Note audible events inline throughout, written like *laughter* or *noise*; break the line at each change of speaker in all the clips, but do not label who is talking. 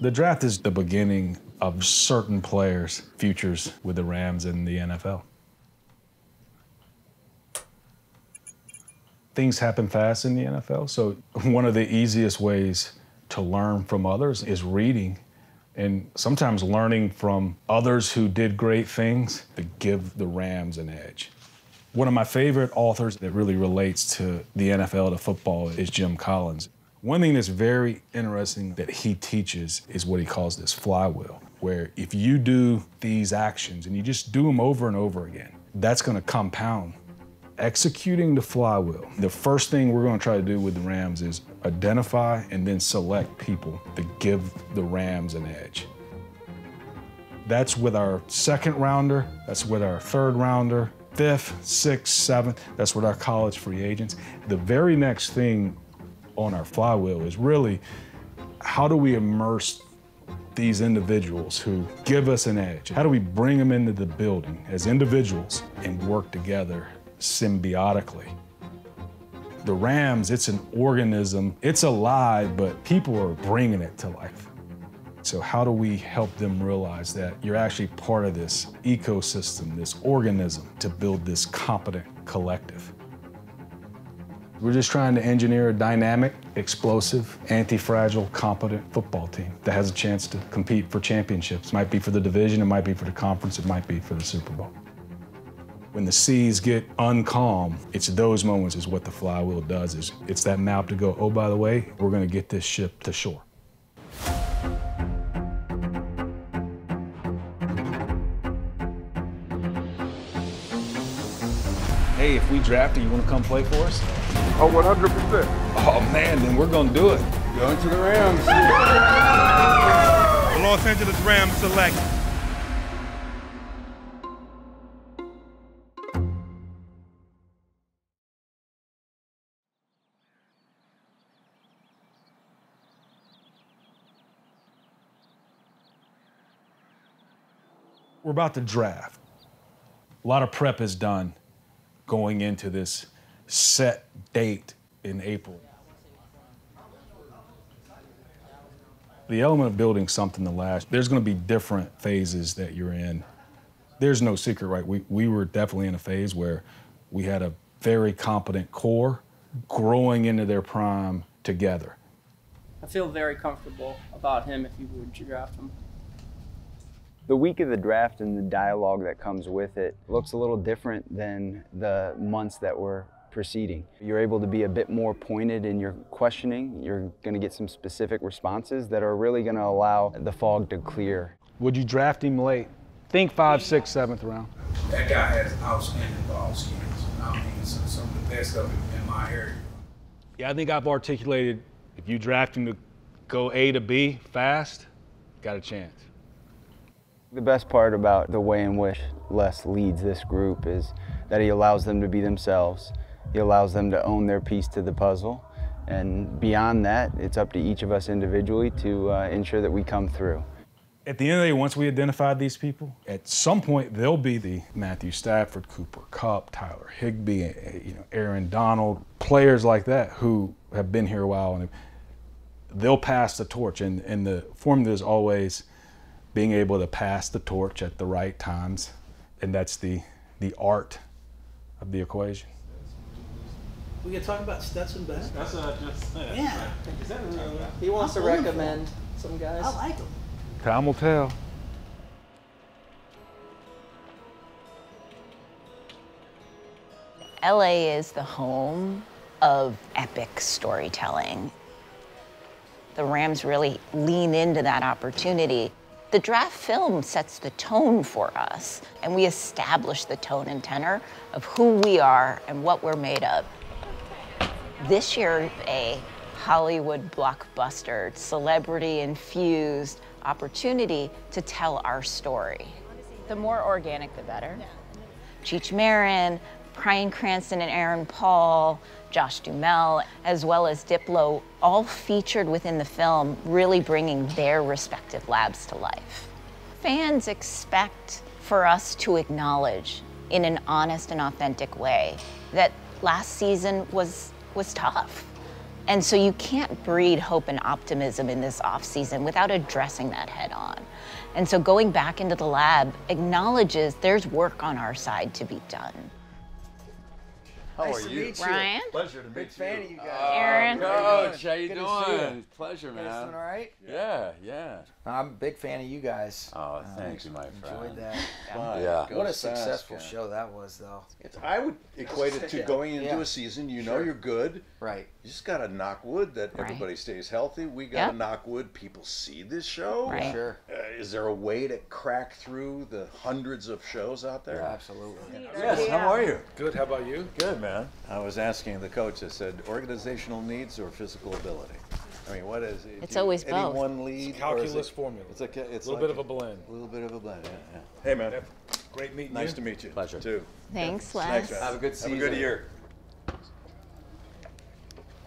The draft is the beginning of certain players' futures with the Rams and the NFL. Things happen fast in the NFL, so one of the easiest ways to learn from others is reading and sometimes learning from others who did great things to give the Rams an edge. One of my favorite authors that really relates to the NFL to football is Jim Collins. One thing that's very interesting that he teaches is what he calls this flywheel, where if you do these actions and you just do them over and over again, that's going to compound. Executing the flywheel, the first thing we're going to try to do with the Rams is identify and then select people to give the Rams an edge. That's with our second rounder, that's with our third rounder, fifth, sixth, seventh, that's with our college free agents. The very next thing on our flywheel is really how do we immerse these individuals who give us an edge? How do we bring them into the building as individuals and work together symbiotically? The Rams, it's an organism, it's alive, but people are bringing it to life. So, how do we help them realize that you're actually part of this ecosystem, this organism, to build this competent collective? We're just trying to engineer a dynamic, explosive, anti-fragile, competent football team that has a chance to compete for championships. Might be for the division, it might be for the conference, it might be for the Super Bowl. When the seas get uncalm, it's those moments is what the flywheel does is it's that map to go, oh, by the way, we're gonna get this ship to shore. Hey, if we draft you, you wanna come play for us?
Oh, 100%.
Oh man, then we're gonna do it.
Going to the Rams.
The Los Angeles Rams select
We're about to draft. A lot of prep is done going into this set date in April. The element of building something to last, there's going to be different phases that you're in. There's no secret, right? We, we were definitely in a phase where we had a very competent core growing into their prime together.
I feel very comfortable about him if you would draft him.
The week of the draft and the dialogue that comes with it looks a little different than the months that were preceding. You're able to be a bit more pointed in your questioning. You're going to get some specific responses that are really going to allow the fog to clear.
Would you draft him late? Think five, six, seventh round.
That guy has outstanding ball skills. I mean, some, some of the best of it in my area.
Yeah, I think I've articulated if you draft him to go A to B fast, got a chance.
The best part about the way in which Les leads this group is that he allows them to be themselves. He allows them to own their piece to the puzzle. And beyond that, it's up to each of us individually to uh, ensure that we come through.
At the end of the day, once we identify these people, at some point they'll be the Matthew Stafford, Cooper Kupp, Tyler Higbee, eh, you know, Aaron Donald, players like that who have been here a while, and they'll pass the torch. And, and the formula is always being able to pass the torch at the right times, and that's the the art of the equation.
We can talk about Stetson Bennett.
That's what I just said.
Yeah.
Is that real?
He wants
I'm
to recommend some guys.
I like him.
Time will tell.
LA is the home of epic storytelling. The Rams really lean into that opportunity. The draft film sets the tone for us, and we establish the tone and tenor of who we are and what we're made of. This year, a Hollywood blockbuster, celebrity infused opportunity to tell our story. The more organic, the better. Cheech Marin, Bryan Cranston and Aaron Paul, Josh Duhamel, as well as Diplo, all featured within the film, really bringing their respective labs to life. Fans expect for us to acknowledge in an honest and authentic way that last season was, was tough And so you can't breed hope and optimism in this off season without addressing that head on. And so going back into the lab acknowledges there's work on our side to be done.
How
Nice
are
to
you?
meet you.
Ryan?
Pleasure to meet
Big fan of you guys.
Aaron?
Oh, Coach, how you
Good to see you.
doing? Pleasure,
You guys
man.
doing all right?
Yeah, yeah.
I'm a big fan of you guys.
Oh, thanks, my friend.
Enjoyed that.
Fun. Yeah.
What a successful show that was, though.
It's, I would equate it to going into
Yeah.
a season. You know you're good.
Right.
You just gotta knock wood that
Right.
everybody stays healthy. We gotta
Yep.
knock wood. People see this show.
Right.
Sure.
Uh, is there a way to crack through the hundreds of shows out there?
Absolutely.
Yes, how are you?
Good. How about you?
Good, man.
I was asking the coach. I said, organizational needs or physical ability. I mean, what is it?
It's
Do you-
always
any
both.
one lead.
It's
or is
calculus
it-
formula.
It's a, it's
A little
like
bit of a blend.
A little bit of a blend. Yeah, yeah.
Hey, man.
Great meeting
Nice
you.
to meet you.
Pleasure.
Too.
Thanks,
Thanks,
Les.
man.
Have a good season.
Have a good year.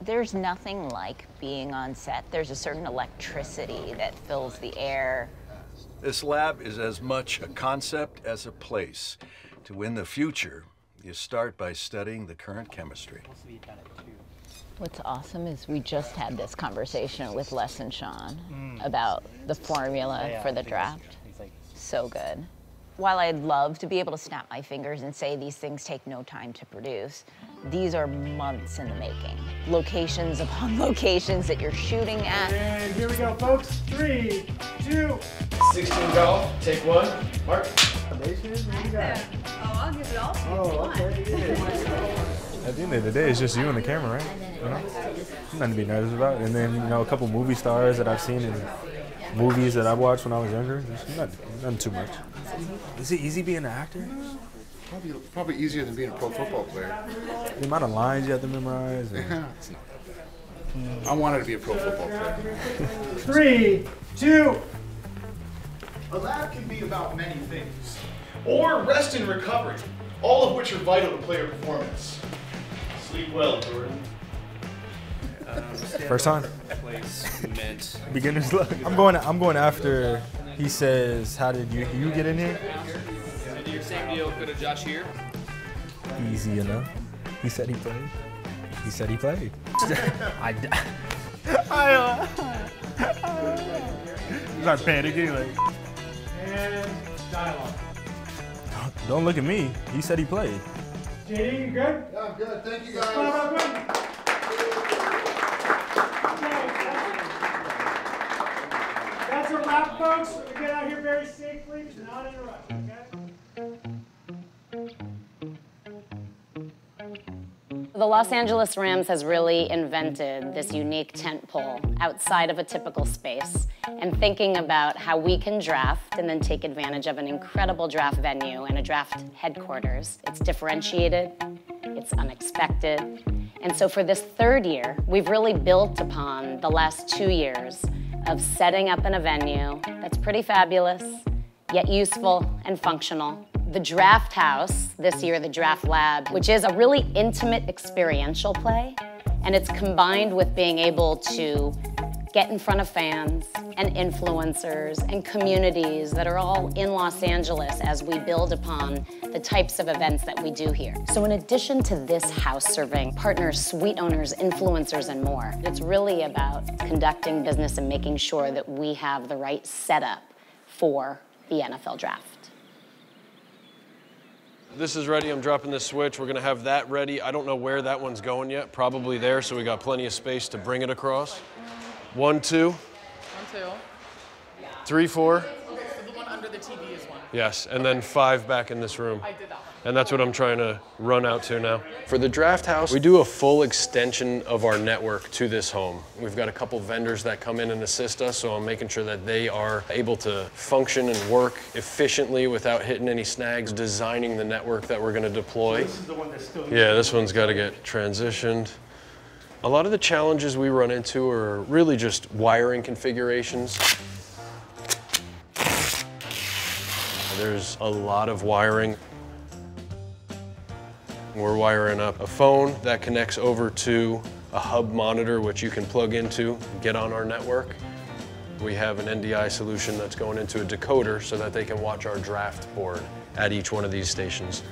There's nothing like being on set. There's a certain electricity that fills the air.
This lab is as much a concept as a place. To win the future, you start by studying the current chemistry.
What's awesome is we just had this conversation with Les and Sean mm. about the formula for the draft. So good. While I'd love to be able to snap my fingers and say these things take no time to produce, these are months in the making. Locations upon *laughs* locations that you're shooting at.
And here we go, folks. Three, two.
16 golf, take one. Mark.
Oh, I'll give it all.
Oh, okay. *laughs*
At the end of the day, it's just you and the camera, right? You know, nothing to be nervous about. And then you know, a couple movie stars that I've seen in movies that I've watched when I was younger. Just nothing, nothing too much. Is it easy being an actor?
Probably, probably easier than being a pro football player.
The amount of lines you have to memorize. and-
I wanted to be a pro football player. *laughs*
Three, two.
A lab can be about many things, or rest and recovery, all of which are vital to player performance. Sleep well, Jordan.
First time. Beginner's luck. I'm going. I'm going after. He says, "How did you you get in here?"
I do your same deal. Go to Josh here.
Easy enough. He said he played. He said he played. *laughs* I. d- I. Uh, not panicking. Like,
And dialogue.
don't look at me. He said he played.
JD, you good?
Yeah, I'm good. Thank you
Come on,
guys.
Wrap, folks. We get out here very safely, not in a rush, okay?
The Los Angeles Rams has really invented this unique tent pole outside of a typical space and thinking about how we can draft and then take advantage of an incredible draft venue and a draft headquarters. It's differentiated, it's unexpected. And so for this third year, we've really built upon the last two years of setting up in a venue that's pretty fabulous, yet useful and functional. The Draft House, this year the Draft Lab, which is a really intimate experiential play, and it's combined with being able to get in front of fans and influencers and communities that are all in Los Angeles as we build upon the types of events that we do here. So in addition to this house serving partners, suite owners, influencers, and more, it's really about conducting business and making sure that we have the right setup for the NFL draft.
This is ready. I'm dropping this switch. We're going to have that ready. I don't know where that one's going yet. Probably there, so we got plenty of space to bring it across. One, two,
One, two.
three, four.
Okay, so the one under the TV is one.
Yes, and then five back in this room.
I did that one.
And that's what I'm trying to run out to now. For the draft house, we do a full extension of our network to this home. We've got a couple vendors that come in and assist us, so I'm making sure that they are able to function and work efficiently without hitting any snags, designing the network that we're going to deploy.
This is the one that's still.
Yeah, this one's got to get transitioned. A lot of the challenges we run into are really just wiring configurations. There's a lot of wiring. We're wiring up a phone that connects over to a hub monitor, which you can plug into, get on our network. We have an NDI solution that's going into a decoder so that they can watch our draft board at each one of these stations.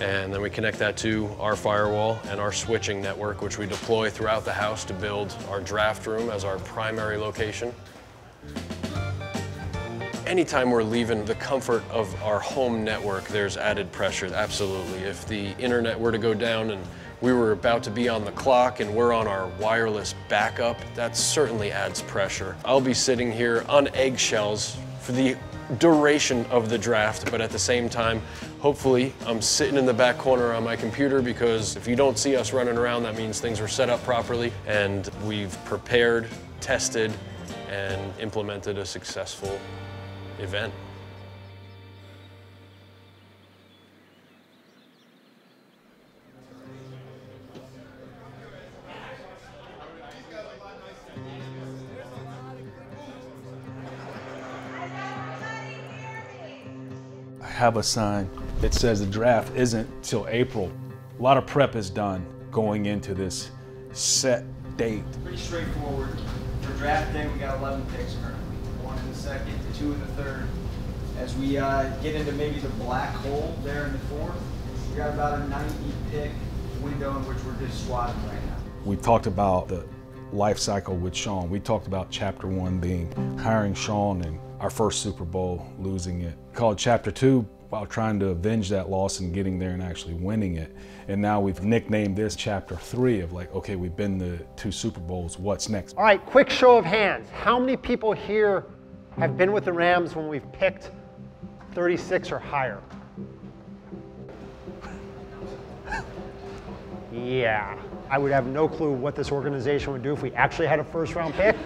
And then we connect that to our firewall and our switching network, which we deploy throughout the house to build our draft room as our primary location. Anytime we're leaving the comfort of our home network, there's added pressure, absolutely. If the internet were to go down and we were about to be on the clock and we're on our wireless backup, that certainly adds pressure. I'll be sitting here on eggshells for the duration of the draft, but at the same time, hopefully I'm sitting in the back corner on my computer because if you don't see us running around, that means things were set up properly and we've prepared, tested, and implemented a successful event.
Have a sign that says the draft isn't till April. A lot of prep is done going into this set date.
Pretty straightforward. For draft day, we got 11 picks currently. One in the second, two in the third. As we uh, get into maybe the black hole there in the fourth, we got about a 90 pick window in which we're just swatting right now.
We talked about the life cycle with Sean. We talked about chapter one being hiring Sean and our first Super Bowl, losing it. Called chapter two about trying to avenge that loss and getting there and actually winning it. And now we've nicknamed this chapter three of like, okay, we've been the two Super Bowls, what's next?
All right, quick show of hands. How many people here have been with the Rams when we've picked 36 or higher? Yeah. I would have no clue what this organization would do if we actually had a first round pick.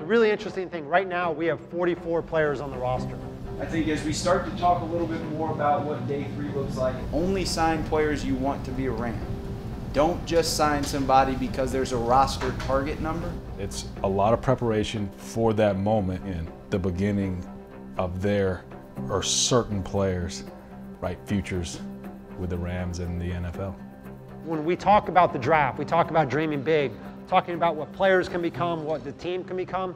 the really interesting thing, right now we have 44 players on the roster.
I think as we start to talk a little bit more about what day three looks like, only sign players you want to be a Ram. Don't just sign somebody because there's a roster target number.
It's a lot of preparation for that moment in the beginning of their or certain players, right, futures with the Rams and the NFL.
When we talk about the draft, we talk about dreaming big, talking about what players can become, what the team can become.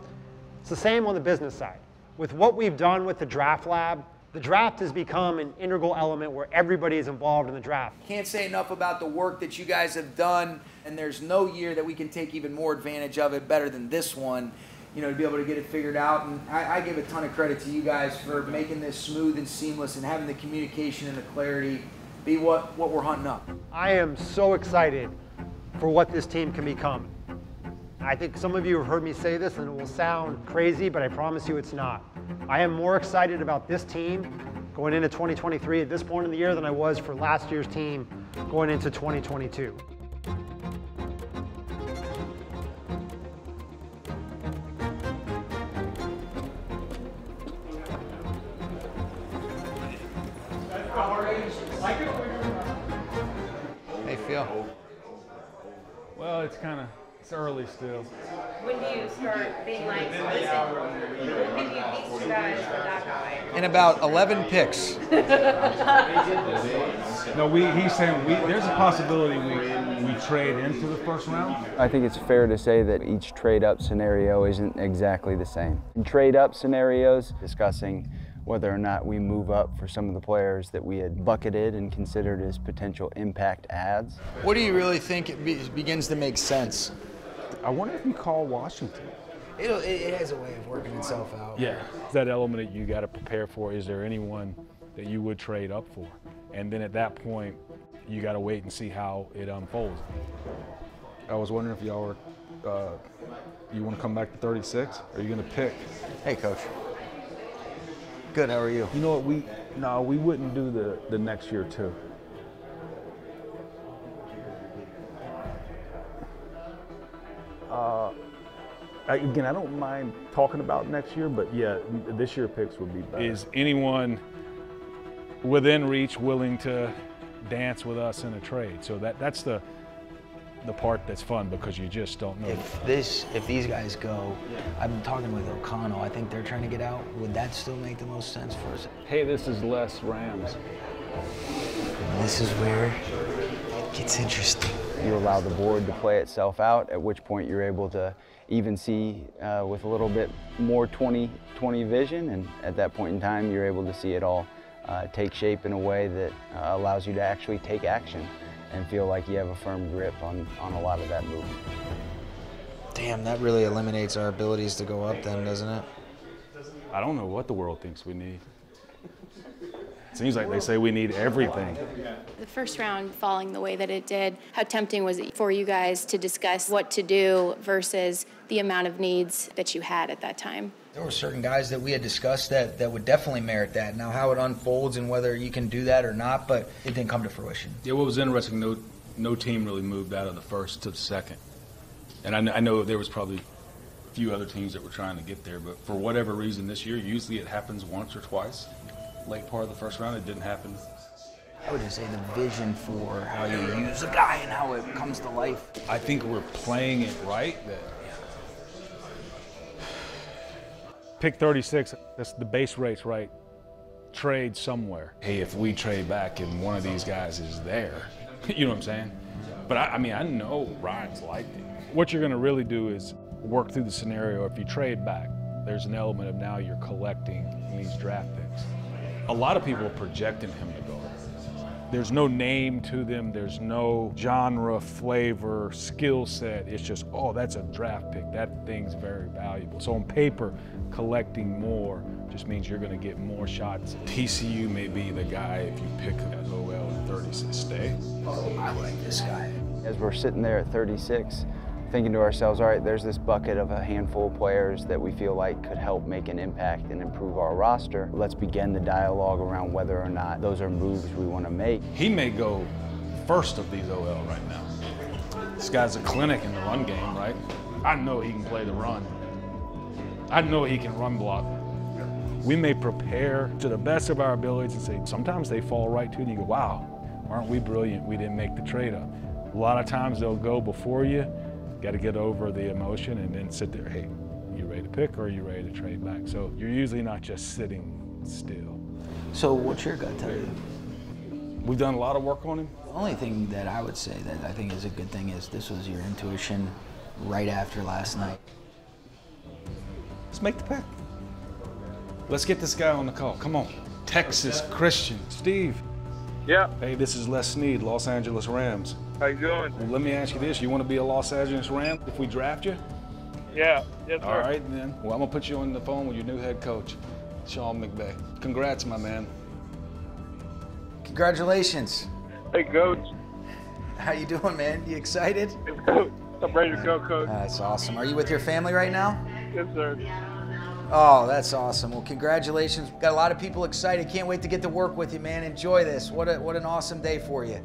It's the same on the business side. With what we've done with the draft lab, the draft has become an integral element where everybody is involved in the draft.
Can't say enough about the work that you guys have done, and there's no year that we can take even more advantage of it better than this one. You know, to be able to get it figured out, and I, I give a ton of credit to you guys for making this smooth and seamless, and having the communication and the clarity be what what we're hunting up.
I am so excited for what this team can become. I think some of you have heard me say this, and it will sound crazy, but I promise you it's not. I am more excited about this team going into 2023 at this point in the year than I was for last year's team going into 2022.
Hey, Phil.
Well, it's kind of it's early still.
When do you start being like, listen, we'll give you these two guys for that guy?
In about 11 picks.
No, we he's saying we there's a possibility we we trade into the first round.
I think it's fair to say that each trade up scenario isn't exactly the same. In trade up scenarios, discussing whether or not we move up for some of the players that we had bucketed and considered as potential impact ads.
What do you really think it be, begins to make sense?
I wonder if you call Washington.
It'll, it, it has a way of working itself out.
Yeah. That element that you got to prepare for. Is there anyone that you would trade up for? And then at that point, you got to wait and see how it unfolds. I was wondering if y'all were, uh, you want to come back to 36? Are you going to pick?
Hey, coach. Good. How are you?
You know what? We no, we wouldn't do the the next year too. Again, I don't mind talking about next year, but yeah, this year picks would be better. Is anyone within reach willing to dance with us in a trade? So that that's the the part that's fun because you just don't know.
If this, if these guys go, I've been talking with O'Connell. I think they're trying to get out. Would that still make the most sense for us?
Hey, this is Les Rams.
This is where it gets interesting.
You allow the board to play itself out, at which point you're able to even see uh, with a little bit more 20-20 vision, and at that point in time, you're able to see it all uh, take shape in a way that uh, allows you to actually take action and feel like you have a firm grip on, on a lot of that movement.
Damn, that really eliminates our abilities to go up then, doesn't it?
I don't know what the world thinks we need. Seems like they say we need everything.
The first round falling the way that it did, how tempting was it for you guys to discuss what to do versus the amount of needs that you had at that time?
There were certain guys that we had discussed that, that would definitely merit that. Now, how it unfolds and whether you can do that or not, but it didn't come to fruition.
Yeah, what was interesting, no, no team really moved out of the first to the second. And I, I know there was probably a few other teams that were trying to get there, but for whatever reason this year, usually it happens once or twice. Late part of the first round, it didn't happen.
I would just say the vision for how you use a guy and how it comes to life.
I think we're playing it right. That pick 36. That's the base rate's right. Trade somewhere. Hey, if we trade back and one of these guys is there, *laughs* you know what I'm saying? But I, I mean, I know Ryan's liked it. What you're going to really do is work through the scenario. If you trade back, there's an element of now you're collecting these draft picks. A lot of people are projecting him to go. There's no name to them, there's no genre, flavor, skill set. It's just, oh, that's a draft pick. That thing's very valuable. So on paper, collecting more just means you're going to get more shots. TCU may be the guy if you pick an OL at 36. Stay.
Oh, I like this guy.
As we're sitting there at 36, thinking to ourselves, all right, there's this bucket of a handful of players that we feel like could help make an impact and improve our roster. Let's begin the dialogue around whether or not those are moves we want to make.
He may go first of these OL right now. This guy's a clinic in the run game, right? I know he can play the run. I know he can run block. We may prepare to the best of our abilities and say, sometimes they fall right to you and you go, wow, aren't we brilliant? We didn't make the trade up. A lot of times they'll go before you. Got to get over the emotion and then sit there, hey, you ready to pick or are you ready to trade back? So you're usually not just sitting still.
So, what's your gut tell you?
We've done a lot of work on him.
The only thing that I would say that I think is a good thing is this was your intuition right after last night.
Let's make the pick. Let's get this guy on the call. Come on. Texas Christian. Steve.
Yeah.
Hey, this is Les Snead, Los Angeles Rams.
How you doing?
Well, let me ask you this. You want to be a Los Angeles Ram if we draft you?
Yeah. Yes, sir.
All right, then. Well, I'm going to put you on the phone with your new head coach, Sean McVay. Congrats, my man.
Congratulations.
Hey, coach.
How you doing, man? You excited?
I'm ready to go, coach.
That's awesome. Are you with your family right now?
Yes, sir.
Oh, that's awesome. Well, congratulations. Got a lot of people excited. Can't wait to get to work with you, man. Enjoy this. What a what an awesome day for you.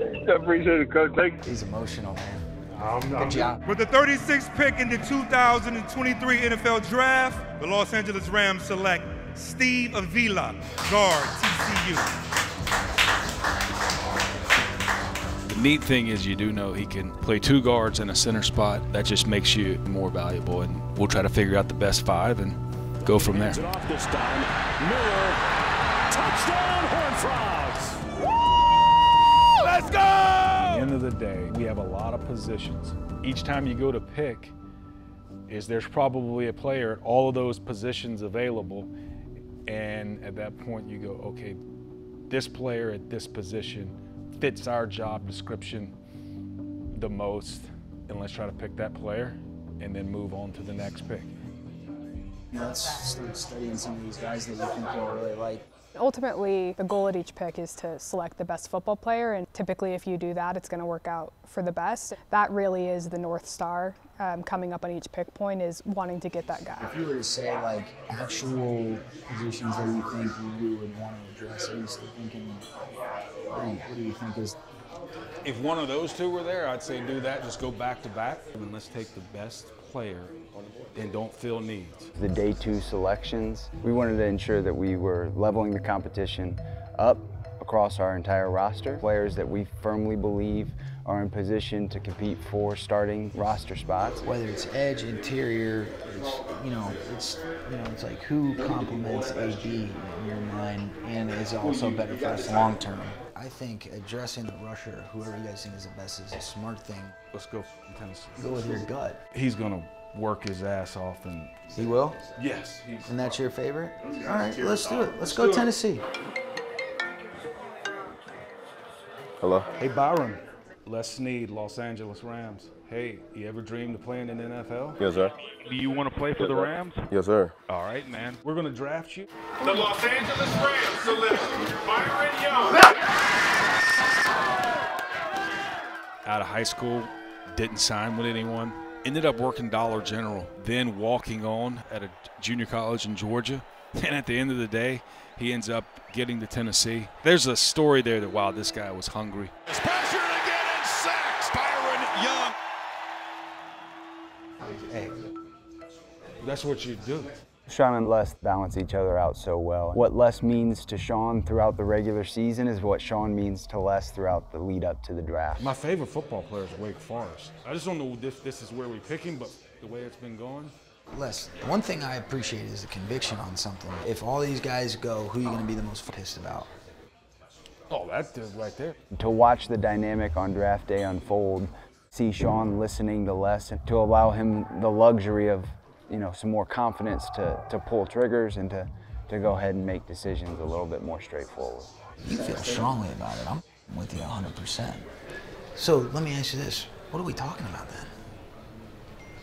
I appreciate it, coach. Thank
He's emotional, man.
I'm
Good job.
With the 36th pick in the 2023 NFL Draft, the Los Angeles Rams select Steve Avila, guard, TCU.
The neat thing is you do know he can play two guards and a center spot. That just makes you more valuable, and we'll try to figure out the best five and go from there.
Hands it off this time. Miller. Touchdown, Horn
end of the day, we have a lot of positions. Each time you go to pick, is there's probably a player at all of those positions available, and at that point you go, okay, this player at this position fits our job description the most, and let's try to pick that player, and then move on to the next pick.
Let's start studying some of these guys that you think you'll really like.
Ultimately, the goal at each pick is to select the best football player, and typically, if you do that, it's going to work out for the best. That really is the North Star um, coming up on each pick point is wanting to get that guy.
If you were to say like actual positions that you think you would want to address, are you still thinking? What do you, what do you think is?
If one of those two were there, I'd say do that. Just go back to back, and let's take the best player and don't fill needs.
The day two selections, we wanted to ensure that we were leveling the competition up across our entire roster. Players that we firmly believe are in position to compete for starting roster spots.
Whether it's edge, interior, it's, you know, it's you know, it's like who complements AB in your mind and is also better for us long term. I think addressing the rusher, whoever you guys think is the best, is a smart thing.
Let's go Tennessee.
Go with your gut.
He's gonna work his ass off and.
He will.
Yes.
and that's your favorite. All right, let's do it. Let's, go Tennessee.
Hello. Hey Byron. Les Snead, Los Angeles Rams. Hey, you ever dreamed of playing in the NFL?
Yes, sir.
Do you want to play for the Rams?
Yes, sir.
All right, man. We're going to draft you.
The Los Angeles Rams select Byron Young.
Out of high school, didn't sign with anyone. Ended up working Dollar General, then walking on at a junior college in Georgia. *laughs* And at the end of the day, he ends up getting to Tennessee. There's a story there that, wow, this guy was hungry.
Pressure
that's what you do.
Sean and Les balance each other out so well. What Les means to Sean throughout the regular season is what Sean means to Les throughout the lead up to the draft.
My favorite football player is Wake Forest. I just don't know if this is where we pick him, but the way it's been going.
Les, one thing I appreciate is the conviction on something. If all these guys go, who are you going to be the most pissed about?
Oh, that dude right there.
To watch the dynamic on draft day unfold, see Sean listening to Les, and to allow him the luxury of, you know, some more confidence to, to pull triggers and to, to go ahead and make decisions a little bit more straightforward.
You feel strongly about it. I'm with you 100%. So let me ask you this. What are we talking about then?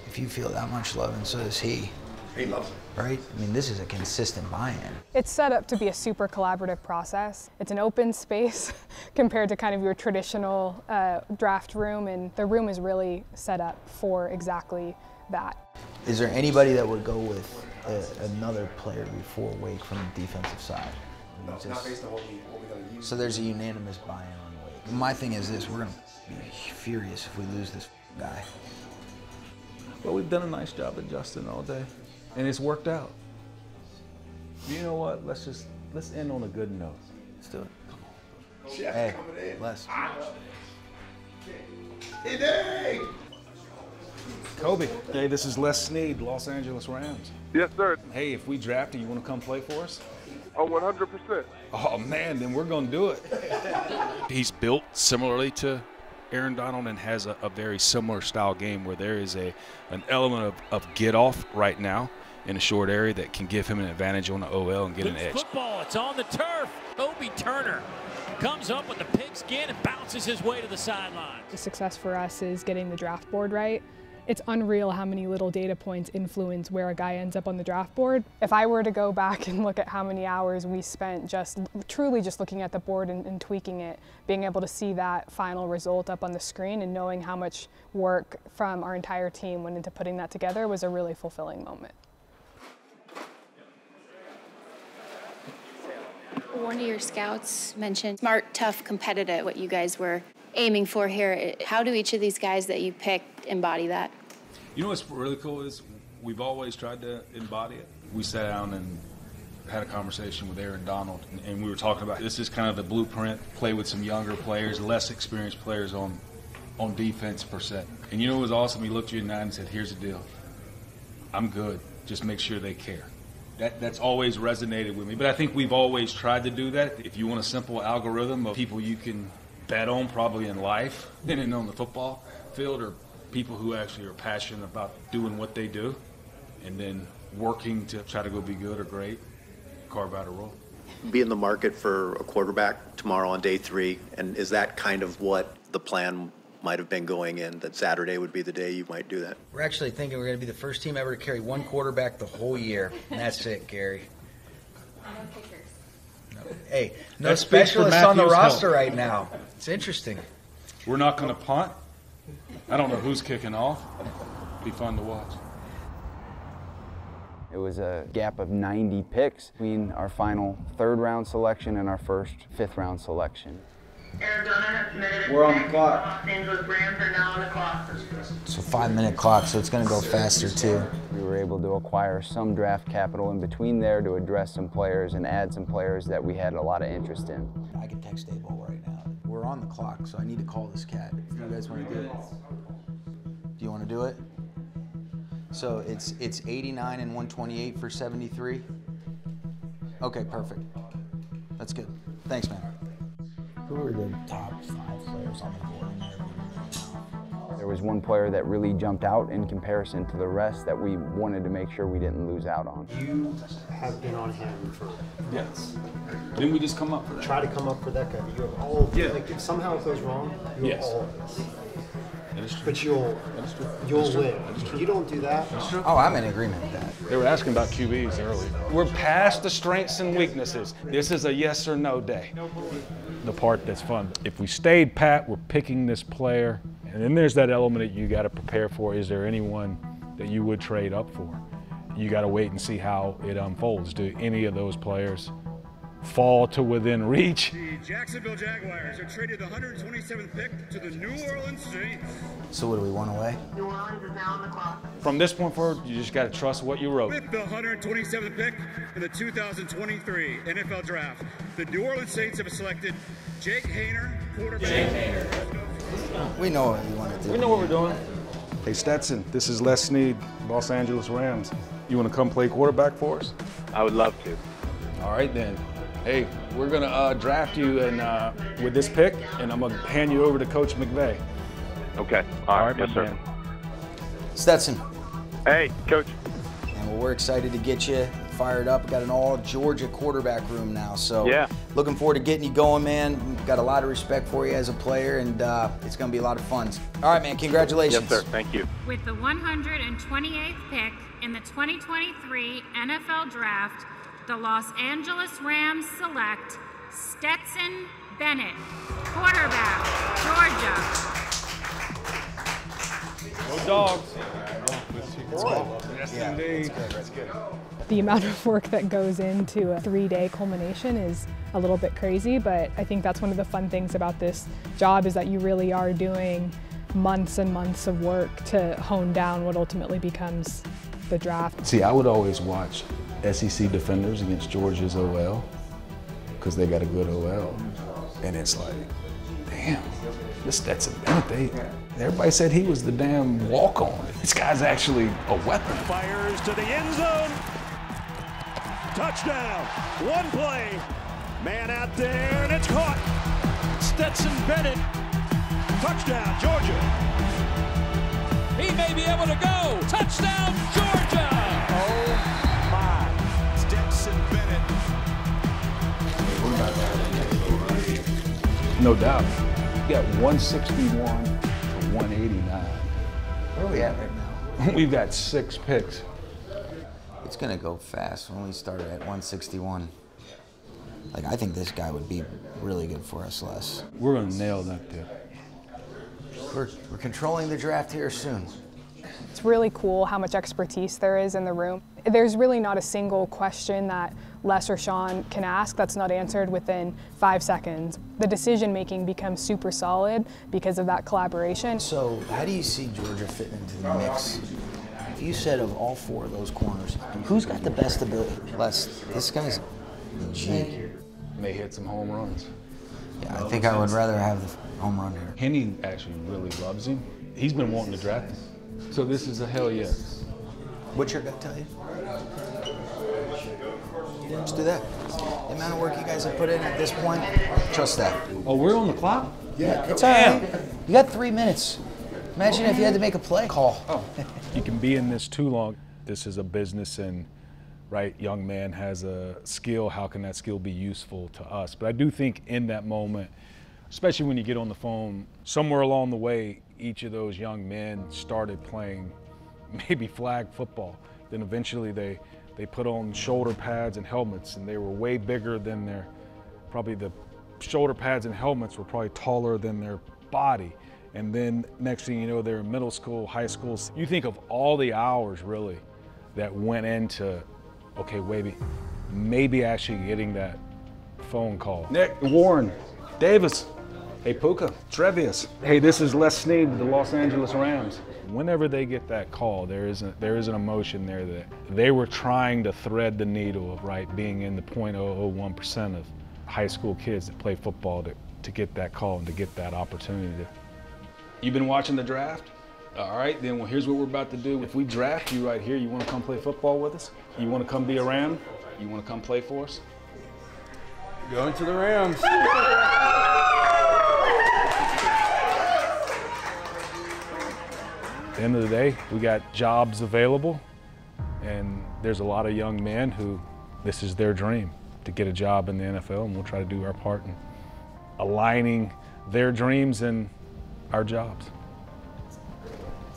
If you feel that much love and so does he.
He loves it.
Right? I mean, this is a consistent buy-in.
It's set up to be a super collaborative process. It's an open space *laughs* compared to kind of your traditional uh, draft room, and the room is really set up for exactly that.
Is there anybody that would go with uh, another player before Wake from the defensive side? I mean,
Not
just-
based on what we, what we're going to use.
So there's a unanimous buy-in on Wake. My thing is this: we're gonna be furious if we lose this guy.
Well, we've done a nice job adjusting all day, and it's worked out. You know what? Let's just let's end on a good note.
Let's do it.
Hey,
Les.
Hey, Dave!
Kobie. Hey, this is Les Snead, Los Angeles Rams.
Yes, sir.
Hey, if we draft you, you want to come play for us?
Oh, 100%.
Oh man, then we're gonna do it. He's built similarly to Aaron Donald and has a, a very similar style game where there is a an element of, of get off right now in a short area that can give him an advantage on the OL and get an
Good
edge.
football. It's on the turf. Kobie Turner comes up with the pigskin and bounces his way to the sideline.
The success for us is getting the draft board right. It's unreal how many little data points influence where a guy ends up on the draft board. If I were to go back and look at how many hours we spent just truly just looking at the board and, and tweaking it, being able to see that final result up on the screen and knowing how much work from our entire team went into putting that together was a really fulfilling moment.
One of your scouts mentioned smart, tough, competitive, what you guys were aiming for here. How do each of these guys that you picked embody that?
You know what's really cool is we've always tried to embody it. We sat down and had a conversation with Aaron Donald, and, we were talking about this is kind of the blueprint. Play with some younger players, less experienced players on on defense per se. And you know what was awesome? He looked you in the eye and said, "Here's the deal. I'm good. Just make sure they care." That, that's always resonated with me. But I think we've always tried to do that. If you want a simple algorithm of people you can bet on, probably in life, and on the football field, are people who actually are passionate about doing what they do, and then working to try to go be good or great, carve out a role.
be in the market for a quarterback tomorrow on day three? And is that kind of what the plan might have been going in, that Saturday would be the day you might do that?
We're actually thinking we're going to be the first team ever to carry one quarterback the whole year. And that's it, Gary. Hey, no
That speaks
specialists on the roster
health.
right now. It's interesting.
We're not going to punt. I don't know who's kicking off. Be fun to watch.
It was a gap of 90 picks between our final third round selection and our first fifth round selection.
We're on the clock.
Los Angeles Rams are now on the clock.
It's a five minute clock, so it's going to go faster too.
We were able to acquire some draft capital in between there to address some players and add some players that we had a lot of interest in.
I can text Abel right now. We're on the clock, so I need to call this cat. If you guys want to do it, do you want to do it? So it's it's 89 and 128 for 73. Okay, perfect. That's good. Thanks, man. Who are the top five players on the board in your
There There was one player that really jumped out in comparison to the rest that we wanted to make sure we didn't lose out on.
You have been on him for
Yes. Didn't we just come up for that?
Try to come up for that guy. You have all.
Yeah.
Like if somehow it goes wrong, you have
Yes.
all of this.
That is true.
But you'll
That is true.
you'll
That is true.
win.
That is true.
If you don't do that.
Oh, I'm in agreement with that.
They were asking about QBs earlier. We're past the strengths and weaknesses. This is a yes or no day. The part that's fun. If we stayed pat, we're picking this player. And then there's that element that you got to prepare for. Is there anyone that you would trade up for? You got to wait and see how it unfolds. Do any of those players fall to within reach?
The Jacksonville Jaguars have traded the 127th pick to the New Orleans Saints.
So what do we want away?
New Orleans is now on the clock.
From this point forward, you just got to trust what you wrote.
With the 127th pick in the 2023 NFL Draft, the New Orleans Saints have selected Jake Haener, quarterback.
We know what we want to do.
We know what we're doing. Hey Stetson, this is Les Snead, Los Angeles Rams. You want to come play quarterback for us?
I would love to.
All right then. Hey, we're gonna uh, draft you and uh, with this pick, and I'm gonna hand you over to Coach McVay.
Okay.
All right,
yes,
my
sir.
man.
Stetson.
Hey, coach.
And well, we're excited to get you fired up. We got an all Georgia quarterback room now. So
Yeah.
looking forward to getting you going, man. We've got a lot of respect for you as a player, and uh, it's going to be a lot of fun. All right, man. Congratulations.
Yes, sir. Thank you.
With the 128th pick in the 2023 NFL Draft, the Los Angeles Rams select Stetson Bennett, quarterback, Georgia.
Go dogs.
Yeah,
indeed.
That's good. That's good.
The amount of work that goes into a three day culmination is a little bit crazy, but I think that's one of the fun things about this job is that you really are doing months and months of work to hone down what ultimately becomes the draft.
See, I would always watch SEC defenders against Georgia's OL because they got a good OL, and it's like, damn, this Stetson Bennett. They, everybody said he was the damn walk-on. This guy's actually a weapon.
Fires to the end zone. Touchdown. One play. Man out there, and it's caught. Stetson Bennett. Touchdown, Georgia.
He may be able to go. Touchdown, Georgia.
Oh, my. Stetson Bennett.
No doubt. We got 161 to 189.
Where are we at right now? *laughs*
We've got six picks.
It's going to go fast when we start at 161. Like, I think this guy would be really good for us, Les.
We're gonna nail that pick.
We're, we're controlling the draft here soon.
It's really cool how much expertise there is in the room. There's really not a single question that Les or Sean can ask that's not answered within five seconds. The decision making becomes super solid because of that collaboration.
So, how do you see Georgia fitting into the mix? If you said of all four of those corners, who's got the best ability? Les, this guy's a G.
May hit some home runs.
Yeah, I think I would rather have the home run here.
Henny actually really loves him. He's been wanting to draft him. So this is a hell yes.
What's your gut tell you? Let's do that. The amount of work you guys have put in at this point, trust that.
Oh, we're on the clock?
Yeah, it's all right. You got three minutes. Imagine if you had to make a play call. *laughs*
Oh, you can be in this too long. This is a business and right, young man has a skill. How can that skill be useful to us? But I do think in that moment, especially when you get on the phone, somewhere along the way, each of those young men started playing *laughs* maybe flag football. Then eventually they they put on shoulder pads and helmets and they were way bigger than their probably the shoulder pads and helmets were probably taller than their body. And then next thing you know, they're in middle school, high school. You think of all the hours really that went into, okay, maybe, maybe actually getting that phone call. Nick, Warren, Davis, hey Puka, Tre'Vius. Hey, this is Les Snead with the Los Angeles Rams. Whenever they get that call, there is, a, there is an emotion there that they were trying to thread the needle of, right, being in the 0.001% of high school kids that play football to, to get that call and to get that opportunity. You've been watching the draft? All right, then well, here's what we're about to do. If we draft you right here, you want to come play football with us? You want to come be a Ram? You want to come play for us?
Going to the Rams.
At the end of the day, we got jobs available, and there's a lot of young men who this is their dream to get a job in the NFL, and we'll try to do our part in aligning their dreams and our jobs.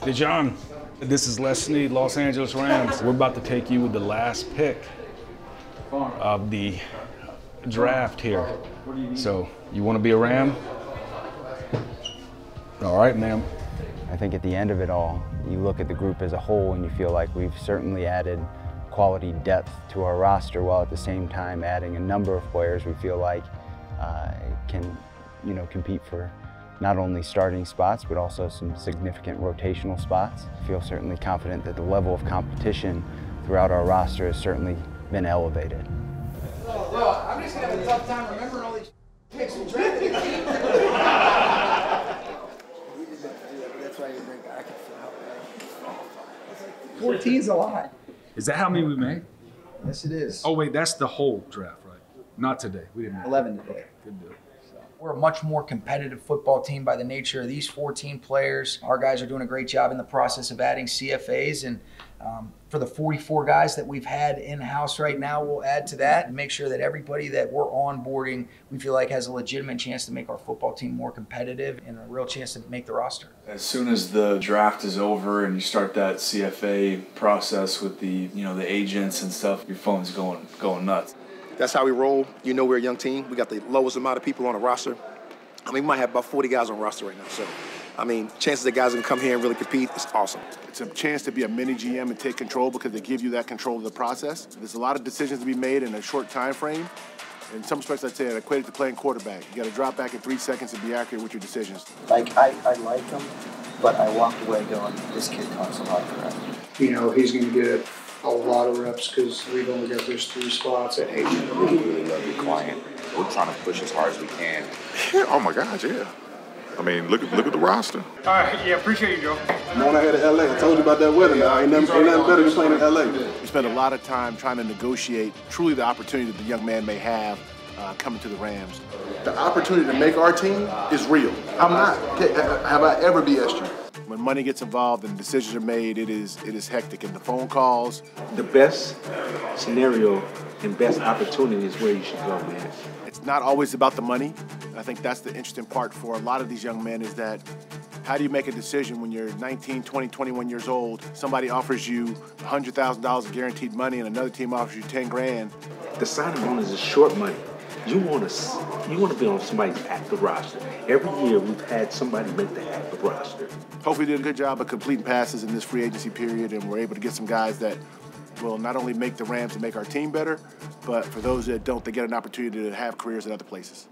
DeJohn, this is Les Snead, Los Angeles Rams. We're about to take you with the last pick of the draft here. So, you want to be a Ram? All right, ma'am.
I think at the end of it all, you look at the group as a whole and you feel like we've certainly added quality depth to our roster while at the same time adding a number of players we feel like uh, can you know, compete for not only starting spots, but also some significant rotational spots. I feel certainly confident that the level of competition throughout our roster has certainly been elevated.
Bro, I'm just gonna have a tough time remembering all these picks and drafting. *laughs* That's why you bring I can feel how bad. 14's a lot.
Is that how many we made?
Yes, it is.
Oh, wait, that's the whole draft, right? Not today. We didn't.
Make 11 today.
Good deal.
We're a much more competitive football team by the nature of these 14 players. Our guys are doing a great job in the process of adding CFAs. And um, for the 44 guys that we've had in house right now, we'll add to that and make sure that everybody that we're onboarding, we feel like has a legitimate chance to make our football team more competitive and a real chance to make the roster.
As soon as the draft is over and you start that CFA process with the you know the agents and stuff, your phone's going going nuts.
That's how we roll. You know we're a young team. We got the lowest amount of people on the roster. I mean, we might have about 40 guys on the roster right now. So, I mean, chances that guys can come here and really compete is awesome.
It's a chance to be a mini GM and take control because they give you that control of the process. There's a lot of decisions to be made in a short time frame. In some respects, I'd say it equated to playing quarterback. You got to drop back in three seconds and be accurate with your decisions.
Like, I, I like him, but I walked away going, this kid costs a lot for us.
You know, he's going to get a lot of reps because we've only got those three spots at eight.
We really love your client. We're trying to push as hard as we can.
Yeah, oh my gosh, yeah. I mean, look at look at the roster.
All right, yeah, appreciate you, Joe.
I'm on ahead of LA. I told you about that weather now. Ain't nothing, ain't nothing better than playing in LA.
We spent a lot of time trying to negotiate truly the opportunity that the young man may have uh, coming to the Rams.
The opportunity to make our team is real. I'm not. Have I ever BS'd you?
When money gets involved and decisions are made, it is it is hectic. And the phone calls.
The best scenario and best opportunity is where you should go, man.
It's not always about the money. I think that's the interesting part for a lot of these young men is that how do you make a decision when you're 19, 20, 21 years old? Somebody offers you $100,000 guaranteed money and another team offers you 10 grand.
The signing bonus is short money. You want to you want to be on somebody's active roster. Every year we've had somebody make the active roster.
Hopefully, we did a good job of completing passes in this free agency period, and we're able to get some guys that will not only make the Rams and make our team better, but for those that don't, they get an opportunity to have careers in other places.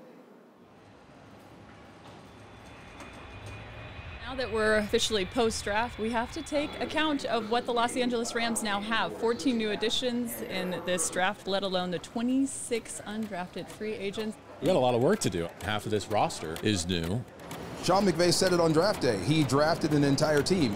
Now that we're officially post draft, we have to take account of what the Los Angeles Rams now have 14 new additions in this draft, let alone the 26 undrafted free agents.
We got a lot of work to do. Half of this roster is new.
Sean McVay said it on draft day. He drafted an entire team.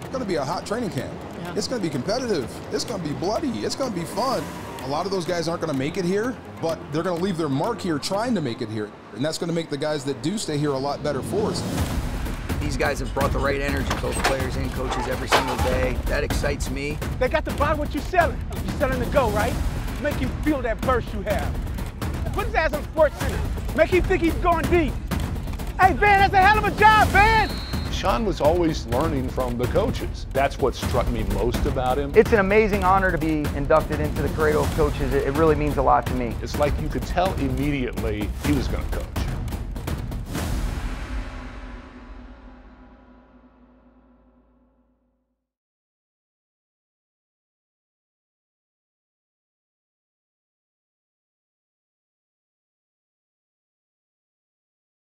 It's going to be a hot training camp. Yeah. It's going to be competitive. It's going to be bloody. It's going to be fun. A lot of those guys aren't going to make it here, but they're going to leave their mark here trying to make it here. And that's going to make the guys that do stay here a lot better for us.
These guys have brought the right energy, both players and coaches, every single day. That excites me.
They got to buy what you're selling. You're selling the go, right? Make him feel that burst you have. Put his ass on Sports Center. Make him think he's going deep. Hey, Van, that's a hell of a job, Van!
Sean was always learning from the coaches. That's what struck me most about him.
It's an amazing honor to be inducted into the Cradle of Coaches. It really means a lot to me.
It's like you could tell immediately he was going to coach.